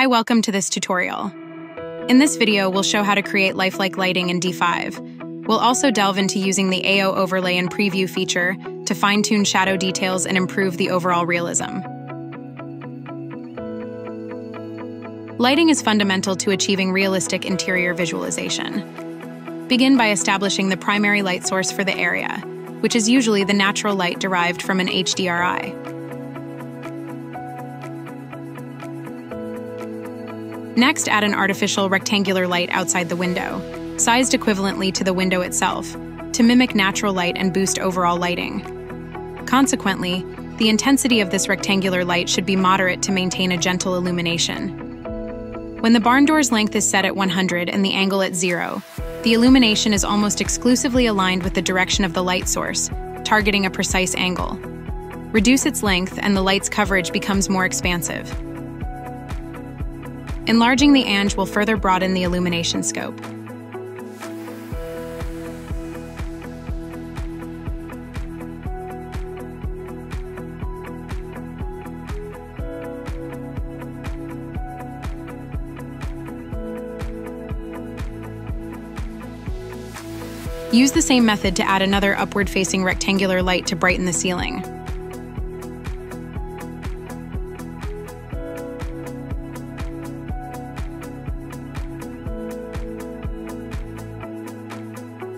Hi, welcome to this tutorial. In this video, we'll show how to create lifelike lighting in D5. We'll also delve into using the AO overlay and preview feature to fine-tune shadow details and improve the overall realism. Lighting is fundamental to achieving realistic interior visualization. Begin by establishing the primary light source for the area, which is usually the natural light derived from an HDRI. Next, add an artificial rectangular light outside the window, sized equivalently to the window itself, to mimic natural light and boost overall lighting. Consequently, the intensity of this rectangular light should be moderate to maintain a gentle illumination. When the barn door's length is set at 100 and the angle at 0, the illumination is almost exclusively aligned with the direction of the light source, targeting a precise angle. Reduce its length and the light's coverage becomes more expansive. Enlarging the ange will further broaden the illumination scope. Use the same method to add another upward-facing rectangular light to brighten the ceiling.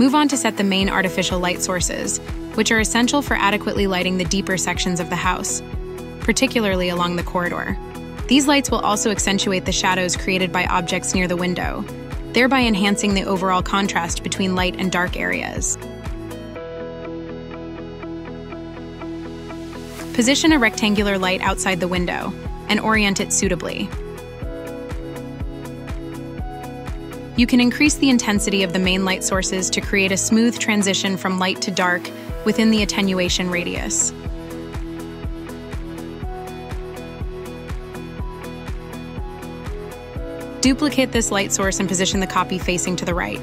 Move on to set the main artificial light sources, which are essential for adequately lighting the deeper sections of the house, particularly along the corridor. These lights will also accentuate the shadows created by objects near the window, thereby enhancing the overall contrast between light and dark areas. Position a rectangular light outside the window and orient it suitably. You can increase the intensity of the main light sources to create a smooth transition from light to dark within the attenuation radius. Duplicate this light source and position the copy facing to the right.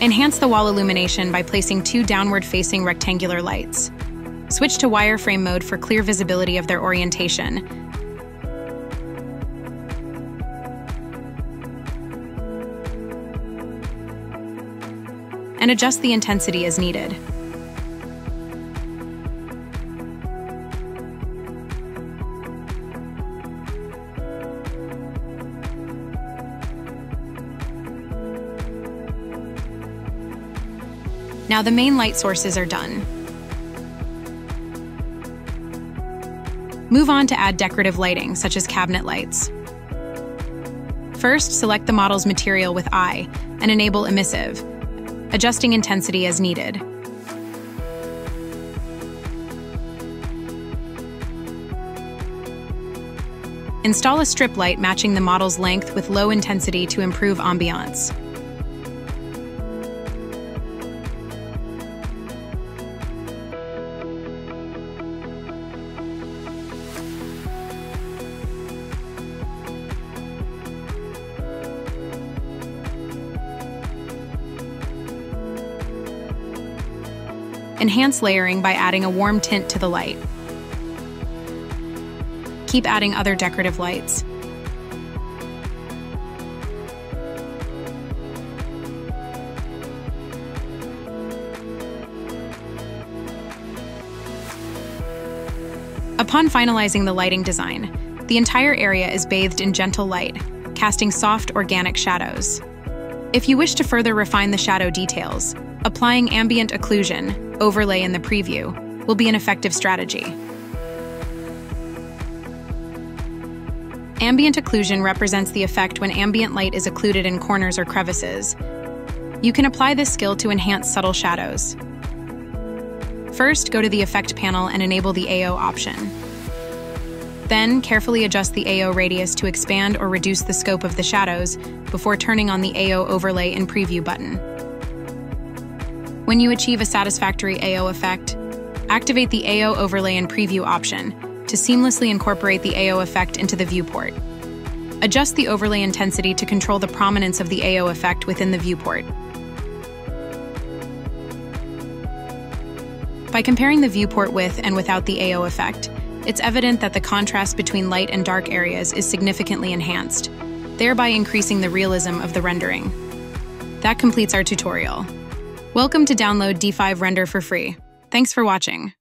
Enhance the wall illumination by placing two downward-facing rectangular lights. Switch to wireframe mode for clear visibility of their orientation, and adjust the intensity as needed. Now the main light sources are done. Move on to add decorative lighting, such as cabinet lights. First, select the model's material with Eye and enable Emissive, adjusting intensity as needed. Install a strip light matching the model's length with low intensity to improve ambiance. Enhance layering by adding a warm tint to the light. Keep adding other decorative lights. Upon finalizing the lighting design, the entire area is bathed in gentle light, casting soft, organic shadows. If you wish to further refine the shadow details, applying ambient occlusion, overlay in the preview, will be an effective strategy. Ambient occlusion represents the effect when ambient light is occluded in corners or crevices. You can apply this skill to enhance subtle shadows. First, go to the Effect panel and enable the AO option. Then, carefully adjust the AO radius to expand or reduce the scope of the shadows before turning on the AO Overlay in Preview button. When you achieve a satisfactory AO effect, activate the AO Overlay and Preview option to seamlessly incorporate the AO effect into the viewport. Adjust the overlay intensity to control the prominence of the AO effect within the viewport. By comparing the viewport with and without the AO effect, it's evident that the contrast between light and dark areas is significantly enhanced, thereby increasing the realism of the rendering. That completes our tutorial. Welcome to download D5 Render for free. Thanks for watching.